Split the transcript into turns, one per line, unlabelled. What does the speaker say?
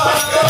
Go, go.